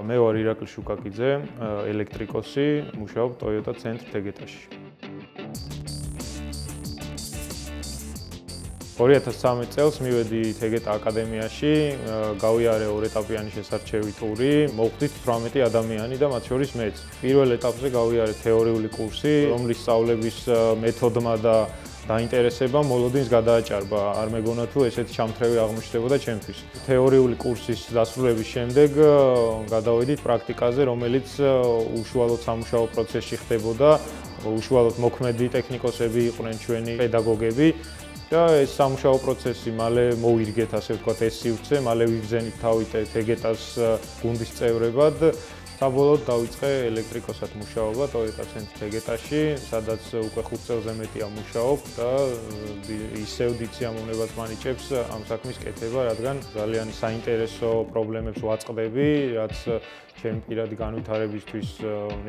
მე ვარ ირაკლი შუკაკიძე, ელექტრიკოსი, მუშაობ Toyota ცენტრ თეგეტაში. 2013 წელს მივედი თეგეტა აკადემიაში, გავიარე ორ ეტაპიანი შესარჩევი ტური, მოვხდით 18 ადამიანი და მათ შორის მეც. პირველ ეტაპზე გავიარე თეორიული კურსი, რომლის სწავლების მეთოდმა და დაინტერესება მოლოდინს გადააჭარბა. არ მეგონა თუ ესეთი ჩამთრევი აღმოჩნდებოდა ჩემთვის. თეორიული კურსის დასრულების შემდეგ გადავედით პრაქტიკაზე, რომელიც უშუალოდ სამუშაო პროცესში ხდებოდა. უშუალოდ მოქმედი ტექნიკოსები იყვნენ ჩვენი პედაგოგები. და ეს სამუშაო პროცესი მალე მოირგეთ, ასე ვთქვათ, ეს სივრცე, მალე ვიგზენით თავით ეგეტას გუნდის წევრებად. საბოლოოდ დავიწყე ელექტრიკოსად მუშაობა Toyota Center Vegeta-ში, სადაც უკვე 5 წელზე მეტია მუშაობ და ისევ დიცი ამოვნებას მანიჭებს ამ საქმის კეთება, რადგან ძალიან საინტერესო პრობლემებს ვაწყდები, რაც ჩემი პირადი განვითარებისთვის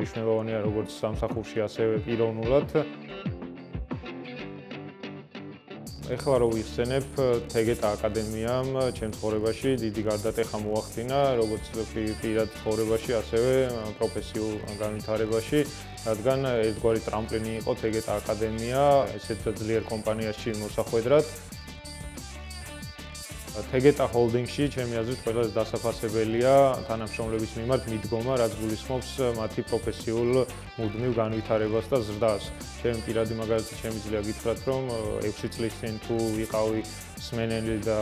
მნიშვნელოვანია როგორც სამსახურში, ასევე პიროვნულად. ეხლა რო ვიხსენებ თეგეტა აკადემიამ ჩემს ხორებაში დიდი გარდატეხა მოახდინა როგორც პირად ხორებაში ასევე პროფესიულ განვითარებაში რადგან ერთგვარი ტრამპლინი იყო თეგეტა აკადემია ესეთ ძლიერ კომპანიაში მოსახვედრად თეგეტა ჰოლდინგში ჩემი აზრით ყველაზე დასაფასებელია თანამშრომლების მიმართ მიდგომა, რაც გულისხმობს მათი პროფესიულ მუდმივ განვითარებას და ზრდას. ჩემი პირადი მაგალითი შემიძლია გითხრათ, რომ 6 წლის წინ თუ ვიყავი სმენელი და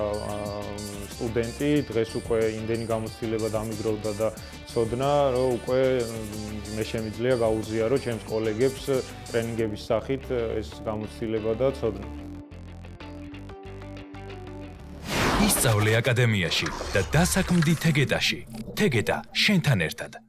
სტუდენტი, დღეს უკვე იმდენი გამოცდილება დამიგროვდა და ცოდნა, რომ უკვე მე შემიძლია გაუზიარო ჩემს კოლეგებს ტრენინგების სახით ეს გამოცდილება და ცოდნა. ისწავლე აკადემიაში და დასაქმდი თეგეტაში. თეგეტა შენთან ერთად.